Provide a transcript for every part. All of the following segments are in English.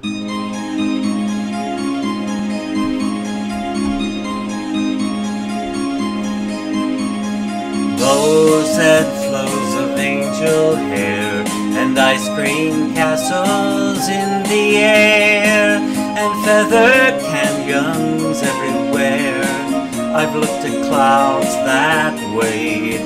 Flows and flows of angel hair and ice cream castles in the air and feather canyons everywhere. I've looked at clouds that way,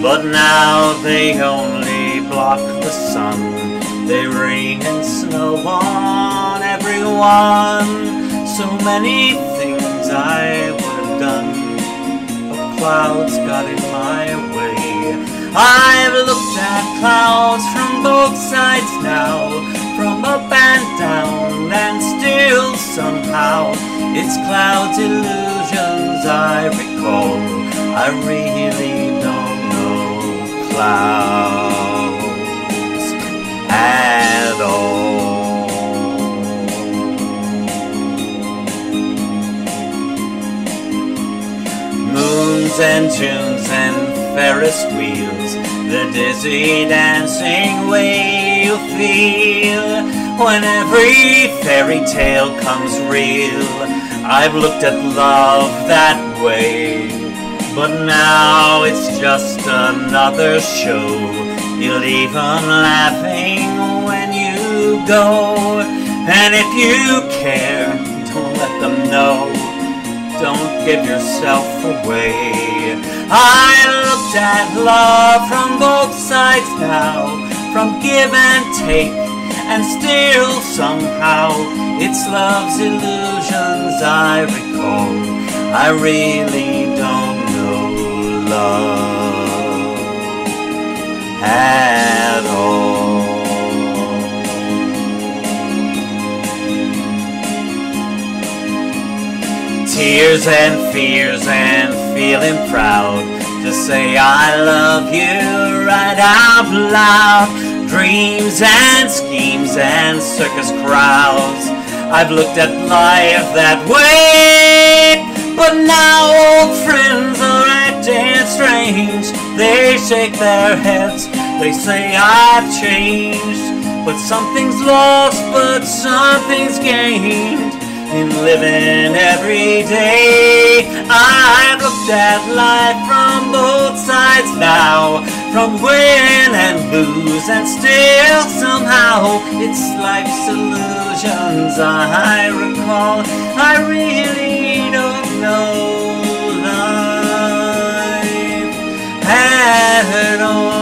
but now they only block the sun. They rain and snow on everyone. So many things I would have done but clouds got in my way. I've looked at clouds from both sides now, from up and down, and still somehow it's clouds illusions I recall. I really don't know clouds and tunes and Ferris wheels, the dizzy dancing way you feel when every fairy tale comes real. I've looked at love that way, but now it's just another show. You'll even laughing when you go, and if you care, don't let them know don't give yourself away. I looked at love from both sides now, from give and take, and still somehow it's love's illusions I recall. I really don't know love at tears and fears and feeling proud to say I love you right out loud. Dreams and schemes and circus crowds. I've looked at life that way, but now old friends are acting strange. They shake their heads, they say I've changed, but something's lost, but something's gained in living every day. I've looked at life from both sides now, from win and lose, and still somehow it's life's illusions I recall. I really don't know life at all.